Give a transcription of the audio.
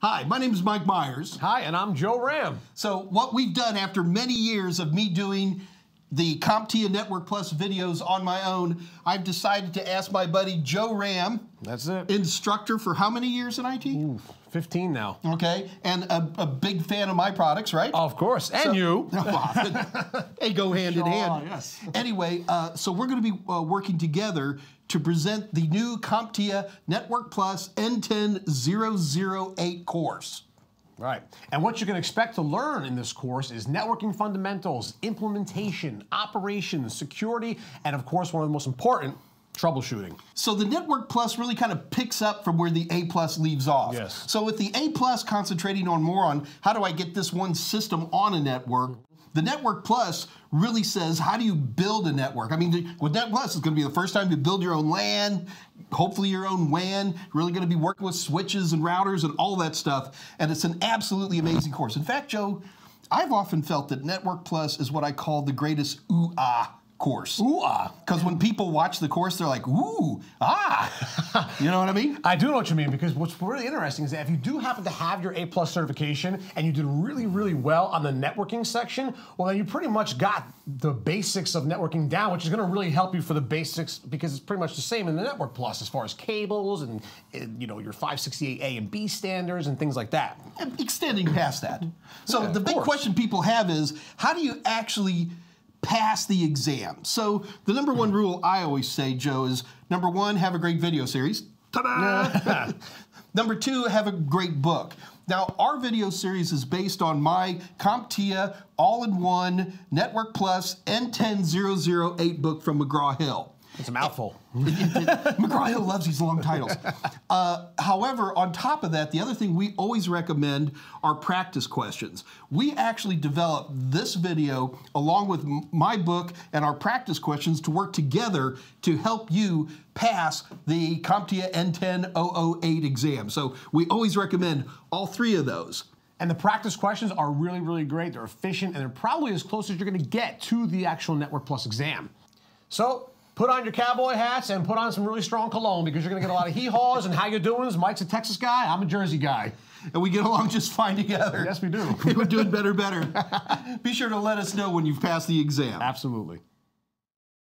Hi, my name is Mike Meyers. Hi, and I'm Joe Ram. So, what we've done after many years of me doing the CompTIA Network Plus videos on my own, I've decided to ask my buddy Joe Ram. That's it. Instructor for how many years in IT? Ooh, 15 now. Okay, and a, a, big fan of my products, right? Of course, and so, you. they go hand sure, in hand. Yes. Anyway, uh, so we're going to be uh, working together to present the new CompTIA Network Plus N10008 course. Right. And what you can expect to learn in this course is networking fundamentals, implementation, operations, security, and of course, one of the most important, troubleshooting. So the Network Plus really kind of picks up from where the A Plus leaves off. Yes. So with the A Plus concentrating on more on how do I get this one system on a network, the Network Plus really says, how do you build a network? I mean, with Net Plus, it's going to be the first time you build your own LAN, hopefully your own WAN, really going to be working with switches and routers and all that stuff. And it's an absolutely amazing course. In fact, Joe, I've often felt that Network Plus is what I call the greatest ooh-ah course. Ooh ah. Because when people watch the course, they're like, ooh, ah. you know what I mean? I do know what you mean because what's really interesting is that if you do happen to have your A plus certification and you did really, really well on the networking section, well, then you pretty much got the basics of networking down, which is going to really help you for the basics because it's pretty much the same in the Network Plus as far as cables and, you know your 568A and B standards and things like that. And extending past that. So yeah, the big course. question people have is, how do you actually pass the exam. So the number one rule I always say, Joe, is number one, have a great video series. Ta-da! number two, have a great book. Now, our video series is based on my CompTIA all-in-one Network Plus N10008 book from McGraw-Hill. It's a mouthful. McGraw-Hill loves these long titles. Uh, however, on top of that, the other thing we always recommend are practice questions. We actually developed this video along with my book and our practice questions to work together to help you pass the CompTIA N10008 exam. So we always recommend all three of those. And the practice questions are really, really great. They're efficient, and they're probably as close as you're going to get to the actual Network Plus exam. So put on your cowboy hats and put on some really strong cologne because you're going to get a lot of hee-haws and how you doing. Mike's a Texas guy. I'm a Jersey guy. And we get along just fine together. Yes, we do. We're doing better, better. Be sure to let us know when you've passed the exam. Absolutely.